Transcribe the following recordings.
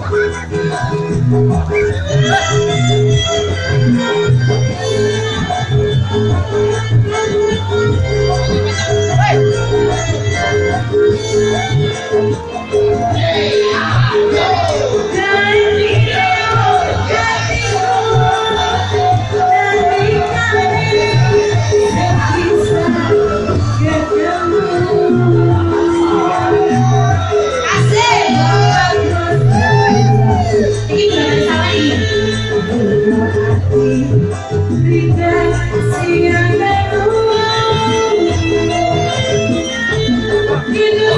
I'm You know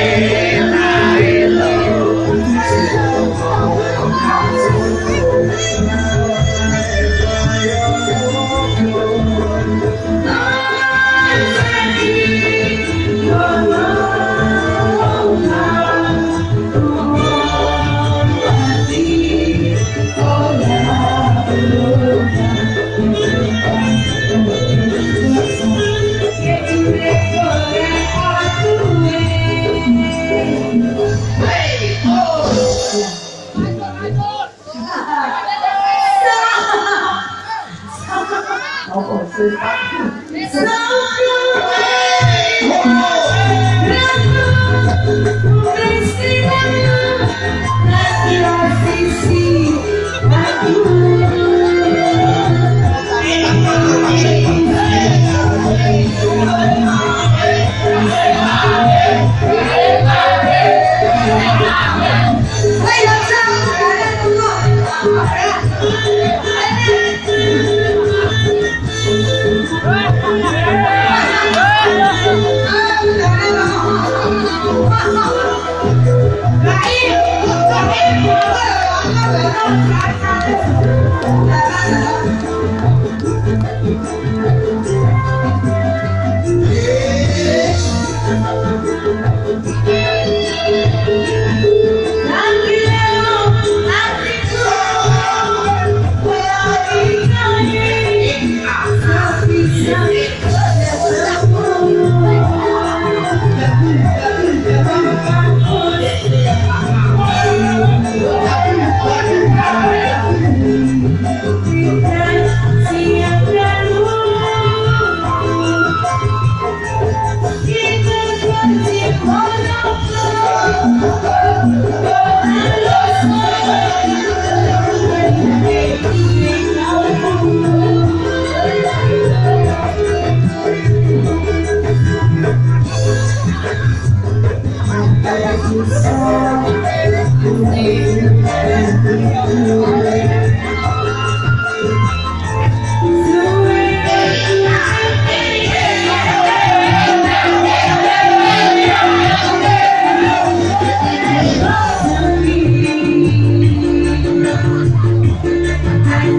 Amen. Còn dư. Thank you.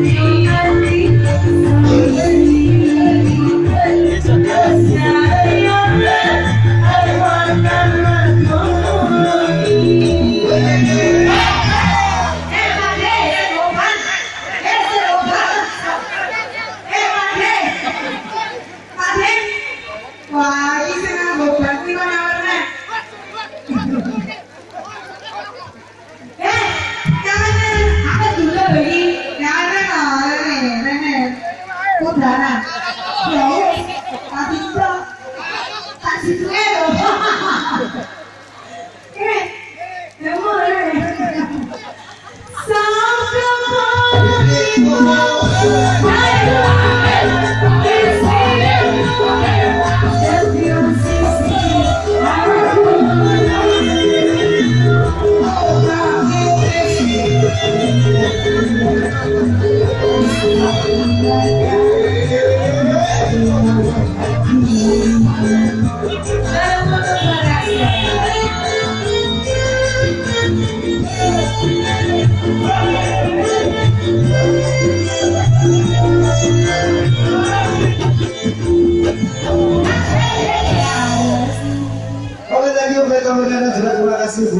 you. 亲爱的。哈哈 Ana Franco Assis